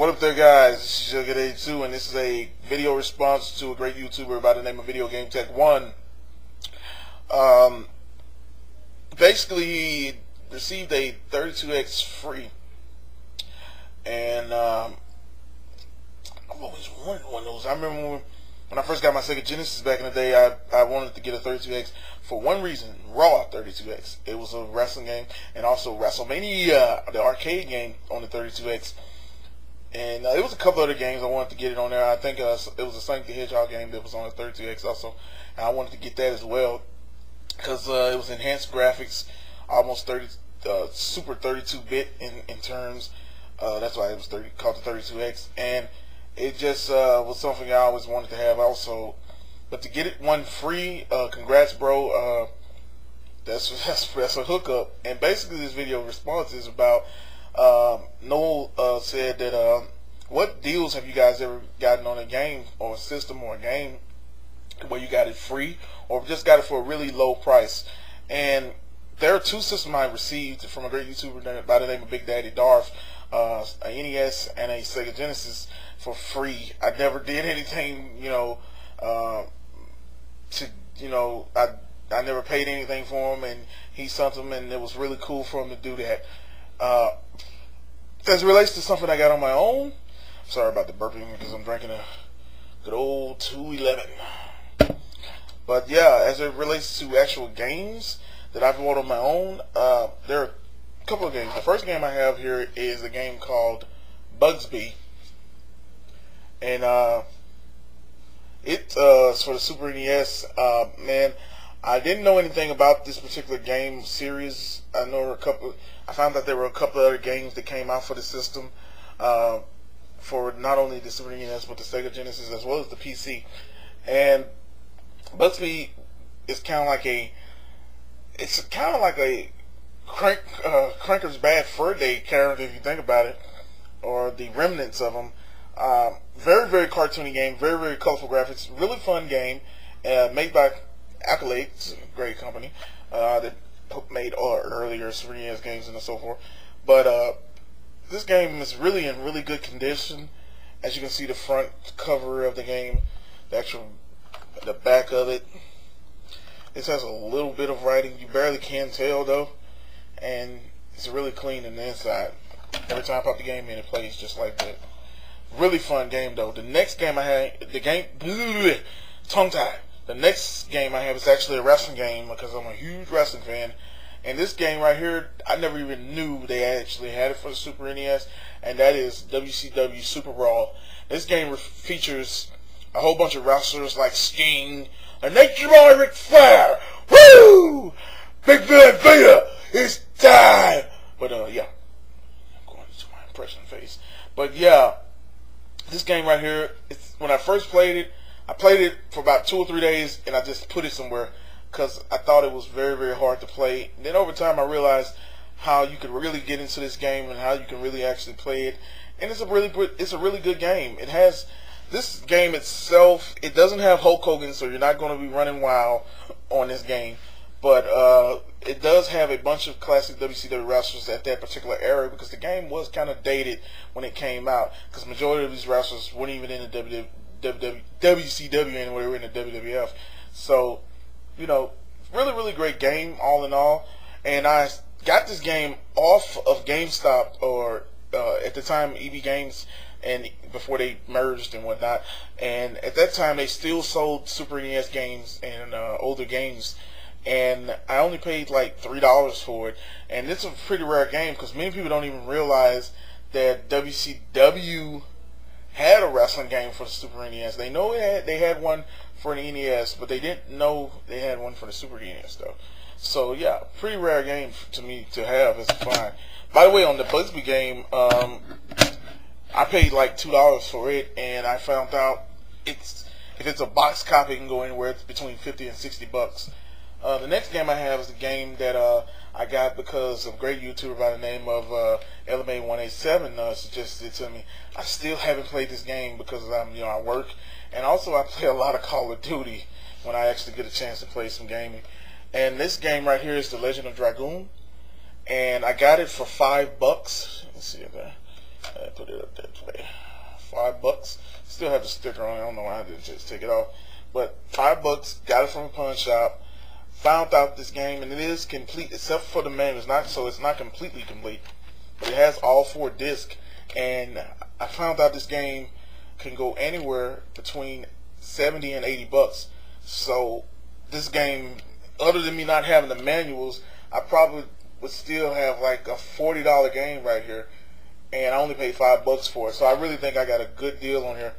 What up there guys, this is Jughead82 and this is a video response to a great YouTuber by the name of Video Game Tech 1. Um, basically he received a 32X free and um, I've always wanted one of those. I remember when, when I first got my Sega Genesis back in the day, I, I wanted to get a 32X for one reason, Raw 32X. It was a wrestling game and also WrestleMania, the arcade game on the 32X and uh, it was a couple other games I wanted to get it on there. I think uh, it was a Sonic the Hedgehog game that was on the 32X also. And I wanted to get that as well because uh, it was enhanced graphics, almost 30, uh, super 32-bit in, in terms. Uh, that's why it was 30, called the 32X. And it just uh, was something I always wanted to have also. But to get it one free, congrats, bro. that's, that's, that's a hookup. And basically this video response is about um, Noel uh, said that uh, what deals have you guys ever gotten on a game or a system or a game where you got it free or just got it for a really low price? And there are two systems I received from a great YouTuber by the name of Big Daddy Darth, uh, NES and a Sega Genesis for free. I never did anything, you know, uh, to you know, I I never paid anything for them, and he sent them, and it was really cool for him to do that. Uh, as it relates to something I got on my own, sorry about the burping because I'm drinking a good old 211. But yeah, as it relates to actual games that I've bought on my own, uh, there are a couple of games. The first game I have here is a game called Bubsy. And uh, it uh, for the Super NES. Uh, man, I didn't know anything about this particular game series. I know a couple. I found that there were a couple other games that came out for the system, uh, for not only the Super NES but the Sega Genesis as well as the PC. And Bubsy is kind of like a. It's kind of like a Crank, uh, Conker's Bad Fur Day character if you think about it, or the remnants of them. Uh, very very cartoony game, very very colorful graphics, really fun game, uh, made by Accolades, great company uh, that made all earlier Super NES games and so forth. But uh, this game is really in really good condition. As you can see, the front cover of the game, the actual, the back of it. This has a little bit of writing. You barely can tell though, and it's really clean in the inside. Every time I pop the game in, it plays just like that. Really fun game though. The next game I had, the game, tongue tied. The next game I have is actually a wrestling game because I'm a huge wrestling fan. And this game right here, I never even knew they actually had it for the Super NES, and that is WCW Super Brawl. This game features a whole bunch of wrestlers like Sting, and Nature Boy Ric Flair. Woo! Big Van Vader, it's time! But uh, yeah, I'm going into my impression face. But yeah, this game right here, it's, when I first played it, I played it for about two or three days, and I just put it somewhere because I thought it was very, very hard to play. And then over time, I realized how you could really get into this game and how you can really actually play it. And it's a really it's a really good game. It has this game itself. It doesn't have Hulk Hogan, so you're not going to be running wild on this game. But uh, it does have a bunch of classic WCW wrestlers at that particular era because the game was kind of dated when it came out because majority of these wrestlers weren't even in the WCW anywhere. We're in the WWF. So, you know, really, really great game all in all. And I got this game off of GameStop or uh, at the time EB Games and before they merged and whatnot. And at that time, they still sold Super NES games and uh, older games. And I only paid like three dollars for it. And it's a pretty rare game because many people don't even realize that WCW had a wrestling game for the Super NES. They know they had, they had one for the NES, but they didn't know they had one for the Super NES though. So yeah, pretty rare game to me to have a find. By the way, on the Bubsy game, um, I paid like two dollars for it, and I found out it's if it's a box copy, it can go anywhere between fifty and sixty bucks. Uh, the next game I have is a game that uh, I got because of a great YouTuber by the name of uh, LMA187 uh, suggested it to me. I still haven't played this game because I'm, you know, I work, and also I play a lot of Call of Duty when I actually get a chance to play some gaming. And this game right here is The Legend of Dragoon, and I got it for five bucks. Let's see if I I put it up there today. Five bucks. Still have the sticker on. I don't know why I didn't just take it off. But five bucks. Got it from a pawn shop. Found out this game, and it is complete except for the manual. It's not so it's not completely complete, but it has all four discs. And I found out this game can go anywhere between 70 and 80 bucks. So this game, other than me not having the manuals, I probably would still have like a forty dollar game right here, and I only paid five bucks for it. So I really think I got a good deal on here.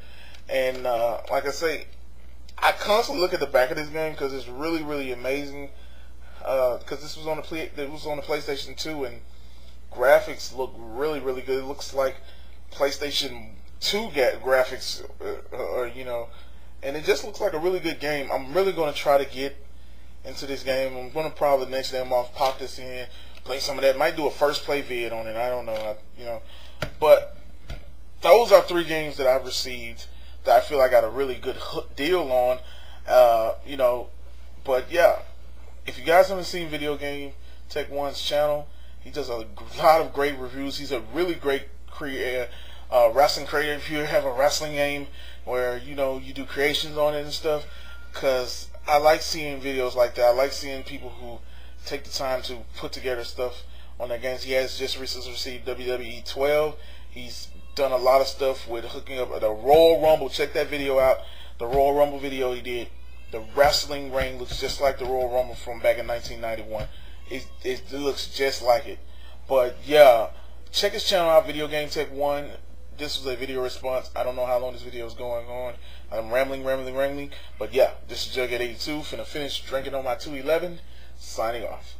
And uh, like I say, I constantly look at the back of this game because it's really really amazing. Because uh, this was on the play, it was on the PlayStation 2, and graphics look really really good. It looks like PlayStation 2 get graphics, uh, or you know, and it just looks like a really good game. I'm really going to try to get into this game. I'm going to probably next day I'm off pop this in, play some of that. Might do a first play vid on it. I don't know. I, you know, but those are three games that I've received that I feel I got a really good deal on. Uh, you know, but yeah, if you guys haven't seen Video Game Tech One's channel, he does a lot of great reviews. He's a really great creator, uh, wrestling creator. If you have a wrestling game where you know you do creations on it and stuff, because I like seeing videos like that. I like seeing people who take the time to put together stuff on their games. He has just recently received WWE 12. He's done a lot of stuff with hooking up the Royal Rumble. Check that video out. The Royal Rumble video he did. The wrestling ring looks just like the Royal Rumble from back in 1991. It, it looks just like it. But yeah, check his channel out, Video Game Tech 1 this was a video response. I don't know how long this video is going on. I'm rambling, rambling, rambling. But yeah, this is Jughead82. Finna finish drinking on my 211. Signing off.